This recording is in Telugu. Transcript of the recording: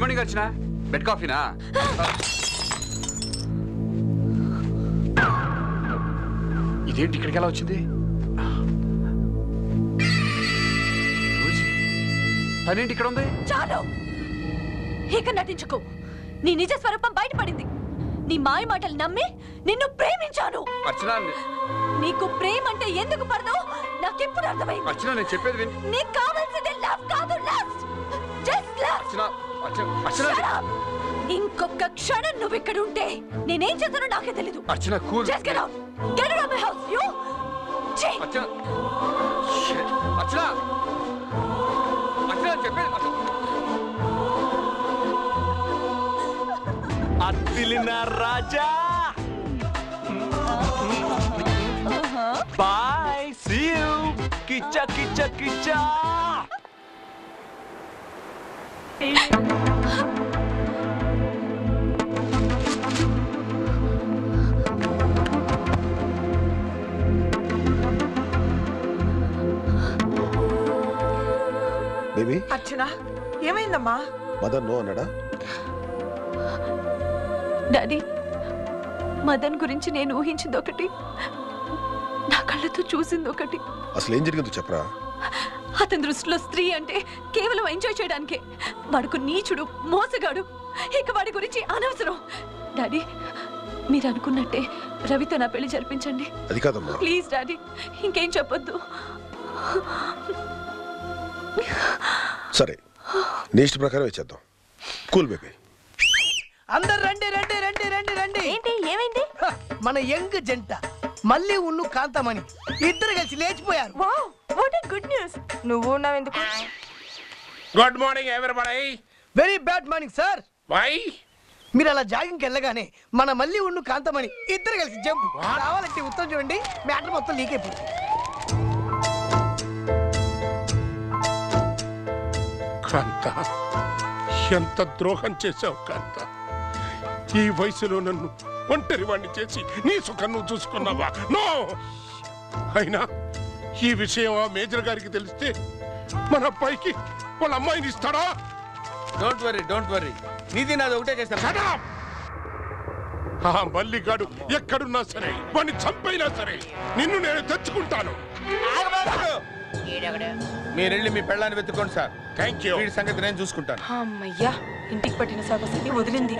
మార్నింగ్ వచ్చిన బెడ్ కాఫీనా? ఇదేంటి ఇక్కడికి ఎలా వచ్చింది? తనేంటి ఇక్కడ ఉంది? చాలు. ఇక నటించుకో. నీ నిజ స్వరూపం బయటపడింది. నీ మాయ మాటలు నమ్మి నిన్ను ప్రేమించాను. అర్చన నీకు ప్రేమ అంటే ఎందుకు పడదు? నాకెప్పుడు అర్థమైంది? అర్చన నేను చెప్పేది విన్ నీకు ఇక్కడ ఉంటే నేనేం చేస్తానో నాకే తెలీదు. Archana cool. Just get out get out of my house you Archana. Shit. Archana. Archana చెప్పేది Archana- అత్తిలిన Raja. Bye see you Kichcha Kichcha Kichcha. Baby Archana ఏమైందమ్మా? మదర్ నో అన్నాడా? డాడీ మదన్ గురించి నేను ఊహించింది ఒకటి నా కళ్ళతో చూసింది ఒకటి అసలు ఏం జరిగిందో చెప్పరా? అతని దృష్టిలో స్త్రీ అంటే కేవలం ఎంజాయ్ చేయడానికే. వాడుకు నీచుడు మోసగాడు. ఇక వాడి గురించి అనవసరం. డాడీ మీరు అనుకున్నట్టే రవితో నా పెళ్ళి జరిపించండి. అది కాదమ్మా. ప్లీజ్ డాడీ ఇంకేం చెప్పొద్దు. సరే. నీ ఇష్ట ప్రకారం ఇచ్చేద్దాం. Cool baby. అందరు రండి రండి రండి రండి రండి. ఏంటి ఏమైంది? మన యంగ్ జంట మళ్ళీ ఉన్ను కాంతమణి. ఇద్దరు కలిసి లేచిపోయారు. Wow what a good news నువ్వు ఉన్నావెందుకు good morning everybody very bad morning sir why మీరు అలా జాగింగ్కి వెళ్ళగానే మన మళ్ళీ ఉన్ను కాంతమణి ఇద్దరు కలిసి జంప్. కావాలంటే ఉత్తరం చూడండి. మ్యాటర్ మొత్తం లీక్ అయిపోయింది కాంత. ఎంత ద్రోహం చేశావు కాంత. ఈ వయసులో నన్ను ఒంటరి వాణ్ణి చేసి నీ సుఖం నువ్వు చూసుకున్నావా? నో! అయినా ఈ విషయం ఆ మేజర్ గారికి తెలిస్తే మన అబ్బాయికి వాళ్ళ అమ్మాయిని ఇస్తాడా? డోంట్ వరీ డోంట్ వరీ నీది నాది ఒకటే చేస్తాను! ఆ మల్లిగాడు ఎక్కడున్నా సరే వాడిని చంపైనా సరే నిన్ను నేను తెచ్చుకుంటాను. మీరు వెళ్ళి మీ పెళ్ళాన్ని వెతుక్కోండి సార్. థ్యాంక్ యూ వీడి సంగతి నేను చూసుకుంటాను. అమ్మయ్యా ఇంటికి పట్టిన సర్వస్ని వదిలింది.